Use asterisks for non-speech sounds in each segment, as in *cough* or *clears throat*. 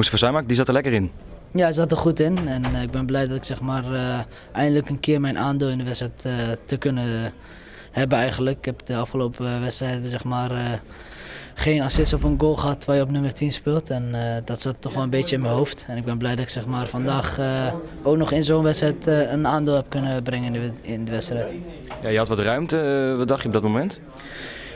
Moest Verzuimak, die zat er lekker in. Ja, hij zat er goed in. En uh, ik ben blij dat ik zeg maar, uh, eindelijk een keer mijn aandeel in de wedstrijd uh, te kunnen hebben eigenlijk. Ik heb de afgelopen wedstrijden zeg maar, geen assist of een goal gehad terwijl je op nummer 10 speelt. En dat zat toch wel een beetje in mijn hoofd. En ik ben blij dat ik zeg maar, vandaag ook nog in zo'n wedstrijd een aandeel heb kunnen brengen in de, in de wedstrijd. Ja, je had wat ruimte. wat dacht je op dat moment?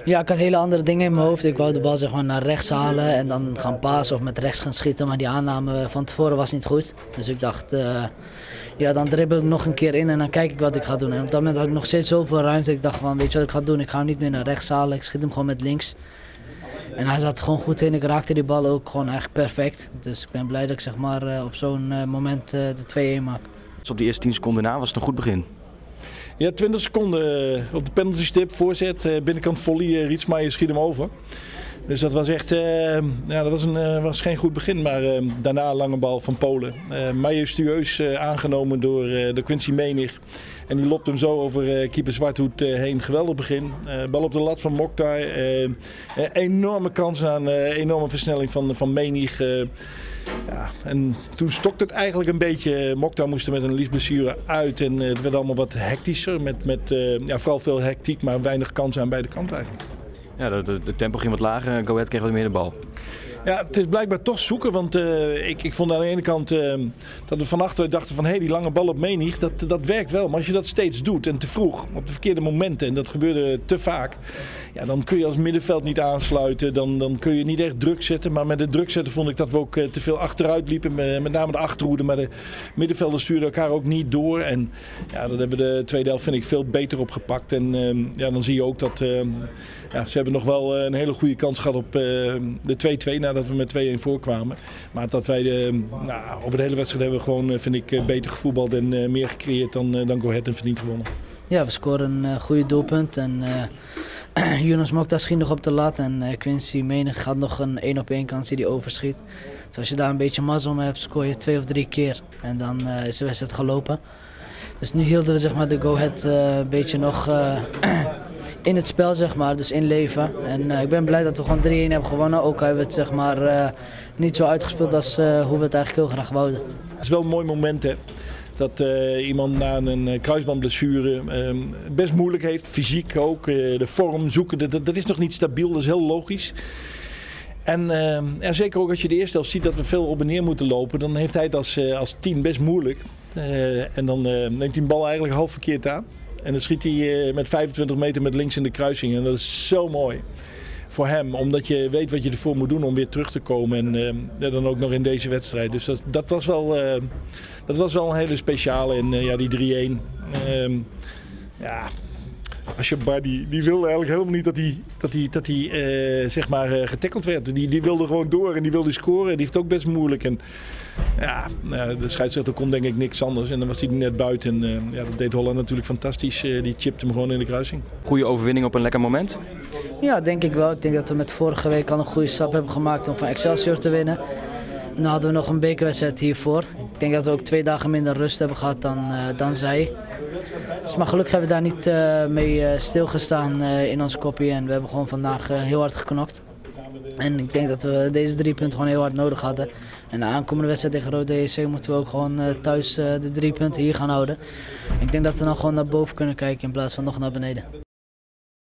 Ja, ik had hele andere dingen in mijn hoofd. Ik wou de bal zeg maar, naar rechts halen en dan gaan pasen of met rechts gaan schieten. Maar die aanname van tevoren was niet goed. Dus ik dacht, uh, ja, dan dribbel ik nog een keer in en dan kijk ik wat ik ga doen. En op dat moment had ik nog steeds zoveel ruimte. Ik dacht van, weet je wat ik ga doen? Ik ga hem niet meer naar rechts halen. Ik schiet hem gewoon met links. En hij zat gewoon goed in. Ik raakte die bal ook gewoon eigenlijk perfect. Dus ik ben blij dat ik zeg maar, uh, op zo'n uh, moment de 2-1 maak. Dus op die eerste 10 seconden na was het een goed begin? Ja, 20 seconden op de penalty stip, voorzet, binnenkant volley, Rietsmaier schiet hem over. Dus dat was echt, uh, ja, dat was, een, uh, was geen goed begin. Maar uh, daarna een lange bal van Polen. majestueus aangenomen door, door Quincy Menig. En die lopt hem zo over keeper Zwarthoed heen. Geweldig begin. bal op de lat van Mokhtar. enorme kans aan enorme versnelling van, van Menig. Ja, en toen stokte het eigenlijk een beetje. Mokhtar moest er met een liesblessure uit. En het werd allemaal wat hectischer. Met, met ja, vooral veel hectiek, maar weinig kansen aan beide kanten eigenlijk. Ja, de, tempo ging wat lager. Go Ahead kreeg wat meer de bal. Ja, het is blijkbaar toch zoeken. Want uh, ik, ik vond aan de ene kant uh, dat we van achter dachten van... hé, hey, die lange bal op Menig, dat, dat werkt wel. Maar als je dat steeds doet en te vroeg, op de verkeerde momenten... en dat gebeurde te vaak... Ja, dan kun je als middenveld niet aansluiten. Dan, dan kun je niet echt druk zetten. Maar met de druk zetten vond ik dat we ook uh, te veel achteruit liepen. Met name de achterhoede. Maar de middenvelders stuurden elkaar ook niet door. En ja, dat hebben we de tweede helft vind ik veel beter opgepakt. En ehm, ja, dan zie je ook dat... Ehm, ja, ze hebben nog wel een hele goede kans gehad op ehm, de 2-2 nadat we met 2-1 voorkwamen. Maar dat wij de, nou, over de hele wedstrijd hebben we gewoon, vind ik, beter gevoetbald en meer gecreëerd dan, dan Go Ahead en verdiend gewonnen. Ja, we scoren een goede doelpunt. En *clears throat* Jonas Mokta schiet nog op de lat en uh, Quincy Menig gaat nog een 1 op 1 kans die hij overschiet. Dus als je daar een beetje mazzel mee hebt, scoor je twee of drie keer en dan uh, is de wedstrijd gelopen. Dus nu hielden we zeg maar, de go-ahead uh, een beetje nog *clears throat* in het spel, zeg maar, dus in leven. En ik ben blij dat we gewoon 3-1 hebben gewonnen. Ook hebben we het zeg maar, niet zo uitgespeeld als hoe we het eigenlijk heel graag wouden. Het is wel een mooi moment hè dat iemand na een kruisbandblessure uh, best moeilijk heeft. Fysiek ook, de vorm zoeken, dat, dat, is nog niet stabiel, dat is heel logisch. En zeker ook als je de eerste helft ziet dat we veel op en neer moeten lopen, dan heeft hij het als, als team best moeilijk. en dan neemt hij een bal eigenlijk half verkeerd aan. En dan schiet hij met 25 meter met links in de kruising. En dat is zo mooi voor hem. Omdat je weet wat je ervoor moet doen om weer terug te komen. En uh, dan ook nog in deze wedstrijd. Dus dat, dat, was, wel, uh, dat was wel een hele speciale. En ja, die 3-1. Ehm, ja, Ashabar die, die wilde eigenlijk helemaal niet dat hij, dat hij, dat hij uh, zeg maar, uh, getackeld werd. Die, die wilde gewoon door en die wilde scoren. Die heeft het ook best moeilijk. En ja, de scheidsrechter kon denk ik niks anders. En dan was hij net buiten. En uh, ja, dat deed Holland natuurlijk fantastisch. die chipte hem gewoon in de kruising. Goede overwinning op een lekker moment? Ja, denk ik wel. Ik denk dat we met vorige week al een goede stap hebben gemaakt om van Excelsior te winnen. En dan hadden we nog een bekerwedstrijd hiervoor. Ik denk dat we ook twee dagen minder rust hebben gehad dan, dan zij. Dus maar gelukkig hebben we daar niet uh, mee uh, stilgestaan uh, in ons kopie. En we hebben gewoon vandaag heel hard geknokt. En ik denk dat we deze drie punten gewoon heel hard nodig hadden. En de aankomende wedstrijd tegen Rode EC moeten we ook gewoon thuis de drie punten hier gaan houden. Ik denk dat we dan gewoon naar boven kunnen kijken in plaats van nog naar beneden.